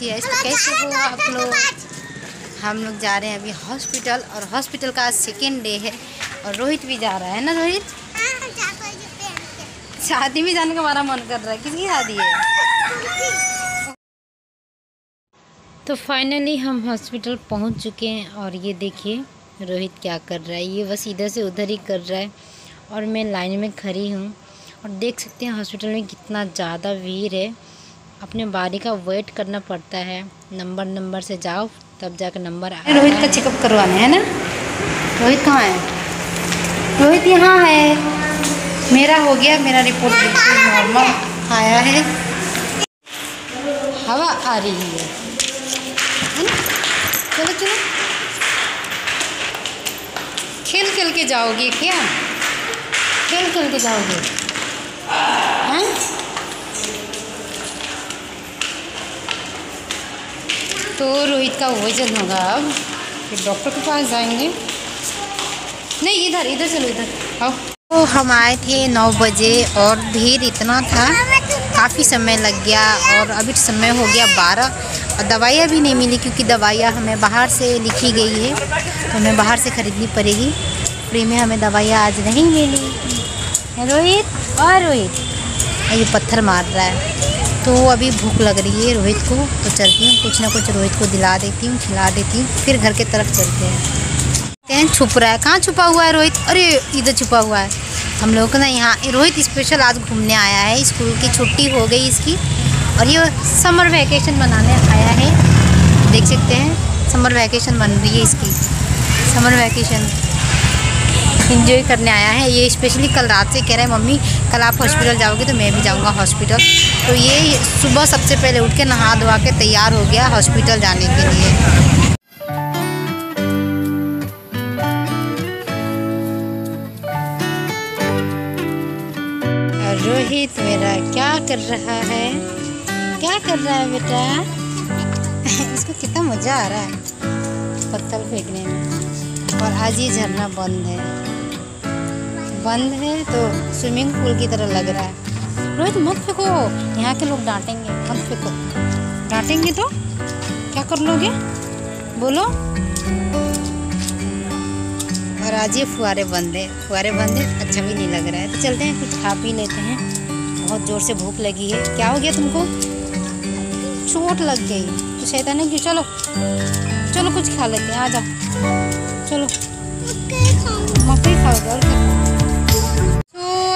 कैसी है तो कैसे हो आप लोग? हम लोग जा रहे हैं अभी हॉस्पिटल और हॉस्पिटल का सेकेंड डे है और रोहित भी जा रहा है ना रोहित? शादी में जाने का हमारा मन कर रहा है किसकी शादी है? तो फाइनली हम हॉस्पिटल पहुँच चुके हैं और ये देखिए रोहित क्या कर रहा है ये बस इधर से उधर ही कर रहा है और मैं लाइन में खड़ी हूँ और देख सकते हैं हॉस्पिटल में कितना ज़्यादा भीड़ है। अपने बारी का वेट करना पड़ता है। नंबर नंबर से जाओ, तब जाकर नंबर रोहित का चेकअप करवाना है ना? रोहित कहाँ है? रोहित यहाँ है। मेरा हो गया, मेरा रिपोर्ट बिल्कुल नॉर्मल आया है। हवा आ रही है। है ना? चलो चलो। खेल खेल के जाओगे क्या? खेल खेल के जाओगे। हैं? तो रोहित का वज़न होगा अब। फिर डॉक्टर के पास जाएँगे। नहीं, इधर इधर चलो, इधर। आओ। तो हम आए थे नौ बजे और भीड़ इतना था। काफ़ी समय लग गया और अभी समय हो गया बारह। और दवाइयाँ भी नहीं मिली क्योंकि दवाइयाँ हमें बाहर से लिखी गई है। तो हमें बाहर से ख़रीदनी पड़ेगी। फ्री में हमें दवाइयाँ आज नहीं मिली। रोहित? और रोहित? ये पत्थर मार रहा है। तो अभी भूख लग रही है रोहित को। तो चलती हूँ, कुछ ना कुछ रोहित को दिला देती हूँ, खिला देती हूँ, फिर घर के तरफ़ चलते हैं। कहीं छुप रहा है। कहाँ छुपा हुआ है रोहित? अरे, इधर छुपा हुआ है। हम लोग ना यहाँ, रोहित स्पेशल आज घूमने आया है। स्कूल की छुट्टी हो गई इसकी। और ये समर वैकेशन मनाने आया है। देख सकते हैं समर वैकेशन बन रही है इसकी। समर वैकेशन इंजॉय करने आया है। ये स्पेशली कल रात से कह रहे हैं, मम्मी, कल आप हॉस्पिटल जाओगे तो मैं भी जाऊँगा हॉस्पिटल तो ये सुबह सबसे पहले उठ के नहा धोवा के तैयार हो गया हॉस्पिटल जाने के लिए। रोहित मेरा, क्या कर रहा है? क्या कर रहा है बेटा? इसको कितना मज़ा आ रहा है, पत्थर फेंकने में। और आज ये झरना बंद है। बंद है तो स्विमिंग पूल की तरह लग रहा है। रोहित, मत फेंको। यहाँ के लोग डांटेंगे। मत फेंको। डांटेंगे तो क्या कर लोगे? बोलो। और आज ये फुहारे बंद है। फुहारे बंद है अच्छा भी नहीं लग रहा है। तो चलते हैं, कुछ खा पी लेते हैं। बहुत ज़ोर से भूख लगी है। क्या हो गया तुमको? चोट लग गई। तो शैतान है कि चलो। चलो, कुछ खा लेते हैं। आ जाओ। चलो। मकई खाओगे। और क्या?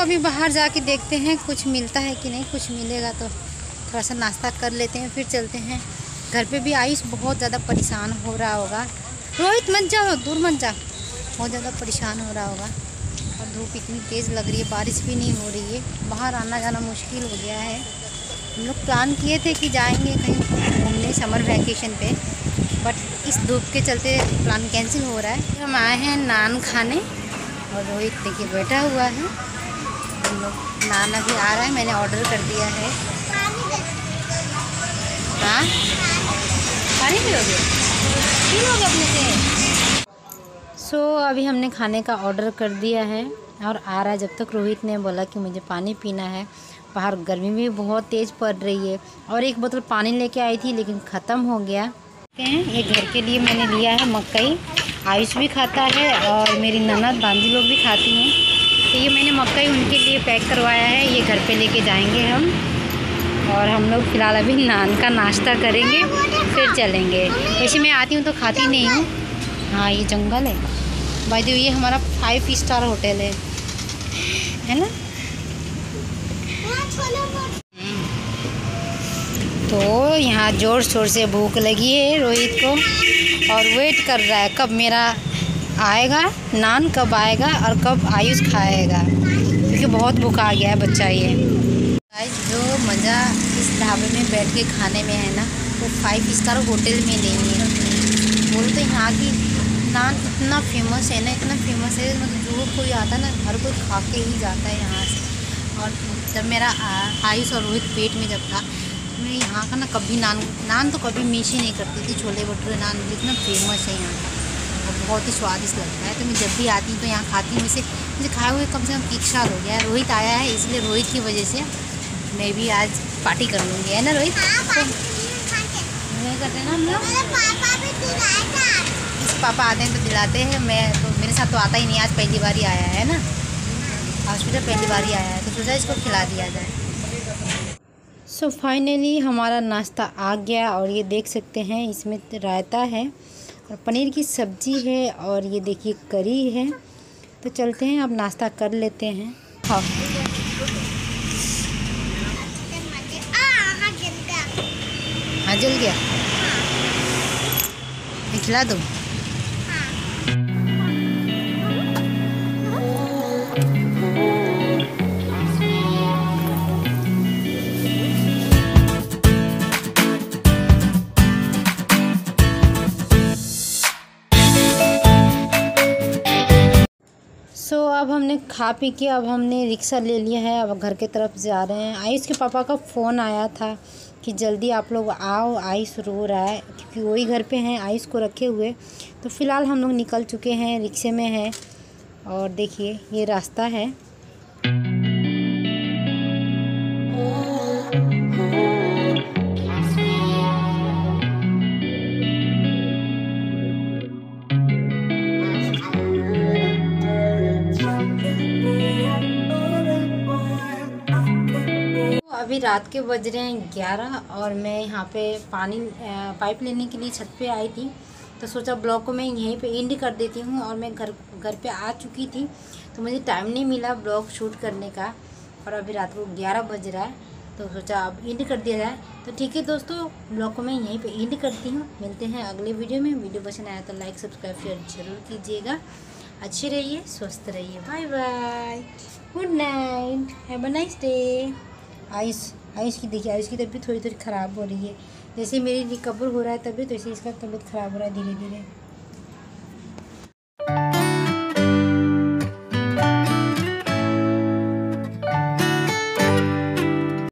अभी बाहर जाके देखते हैं, कुछ मिलता है कि नहीं, कुछ मिलेगा तो थोड़ा सा नाश्ता कर लेते हैं, फिर चलते हैं। घर पे भी आयुष बहुत ज़्यादा परेशान हो रहा होगा। रोहित, मत जाओ, दूर मत जाओ बहुत ज़्यादा परेशान हो रहा होगा। और धूप इतनी तेज़ लग रही है, बारिश भी नहीं हो रही है। बाहर आना जाना मुश्किल हो गया है। हम लोग प्लान किए थे कि जाएँगे कहीं घूमने समर वैकेशन पे बट इस धूप के चलते प्लान कैंसिल हो रहा है। हम आए हैं नान खाने, और रोहित देखिए बैठा हुआ है। हम लोग। नान अभी आ रहा है मैंने ऑर्डर कर दिया है। हाँ? अपने से सो so, अभी हमने खाने का ऑर्डर कर दिया है और आ रहा है। जब तक रोहित ने बोला कि मुझे पानी पीना है बाहर गर्मी भी बहुत तेज़ पड़ रही है और एक बोतल पानी लेके आई थी लेकिन ख़त्म हो गया। ये घर के लिए मैंने लिया है मकई। आयुष भी खाता है और मेरी ननद बांदी लोग भी खाती हैं। तो ये मैंने मकई उनके लिए पैक करवाया है, ये घर पे लेके जाएँगे हम। और हम लोग फ़िलहाल अभी नान का नाश्ता करेंगे, फिर चलेंगे। वैसे मैं आती हूँ तो खाती नहीं हूँ। हाँ ये जंगल है। भाई देखो ये हमारा फाइव स्टार होटल है। है ना? तो यहाँ ज़ोर शोर से भूख लगी है रोहित को और वेट कर रहा है, कब मेरा आएगा, नान कब आएगा और कब आयुष खाएगा? क्योंकि बहुत भूख आ गया है बच्चा ये। जो मज़ा इस ढाबे में बैठ के खाने में है ना, वो फाइव स्टार होटल में नहीं है। बोल तो यहाँ की नान इतना फ़ेमस है ना, इतना फ़ेमस है मतलब जो कोई आता ना, हर कोई खा के ही जाता है यहाँ से। और जब मेरा आयुष और रोहित पेट में जब था, मैं यहाँ का ना कभी नान नान तो कभी मिस ही नहीं करती थी, छोले भटूरे नान, इतना फ़ेमस है यहाँ। का बहुत ही स्वादिष्ट लगता है। तो मैं जब भी आती हूँ तो यहाँ खाती हूँ। इसे मुझे खाए हुए कम से कम एक साल हो गया है। रोहित आया है इसलिए रोहित की वजह से मैं भी आज पार्टी कर लूँगी। है ना रोहित? तो नहीं ना हम लोग? मेरे पापा भी दिलाए था इस पापा आते हैं तो दिलाते हैं। मैं तो मेरे साथ तो आता ही नहीं। आज पहली बार ही आया है ना? हॉस्पिटल पहली बार ही आया है। तो सोचा इसको खिला दिया जाए। सो so फाइनली हमारा नाश्ता आ गया और ये देख सकते हैं इसमें रायता है। और पनीर की सब्ज़ी है और ये देखिए करी है। तो चलते हैं अब नाश्ता कर लेते हैं। हाँ। हाँ जल गया। हाँ। खिला दूँ। हमने खा पी के, अब हमने रिक्शा ले लिया है, अब घर के तरफ़ जा रहे हैं। आयुष के पापा का फ़ोन आया था कि जल्दी आप लोग आओ, आयुष रो रहा है, क्योंकि वही घर पे हैं, आयुष को रखे हुए। तो फ़िलहाल हम लोग निकल चुके हैं, रिक्शे में हैं। और देखिए, ये रास्ता है। रात के बज रहे हैं ग्यारह और मैं यहाँ पे पानी पाइप लेने के लिए छत पे आई थी। तो सोचा ब्लॉग को मैं यहीं पे एंड कर देती हूँ और मैं घर घर पे आ चुकी थी। तो मुझे टाइम नहीं मिला ब्लॉग शूट करने का और अभी रात को ग्यारह बज रहा है। तो सोचा अब एंड कर दिया जाए। तो ठीक है दोस्तों ब्लॉग को मैं यहीं पे एंड करती हूँ। मिलते हैं अगले वीडियो में। वीडियो पसंद आया तो लाइक सब्सक्राइब शेयर ज़रूर कीजिएगा। अच्छे रहिए, स्वस्थ रहिए। Bye bye good night have a nice day Ayush Ayush की देखिए, आयुष की तबीयत थोड़ी थोड़ी ख़राब हो रही है। जैसे मेरी रिकवर हो रहा है तबीयत, वैसे इसका तबीयत ख़राब हो रहा है धीरे धीरे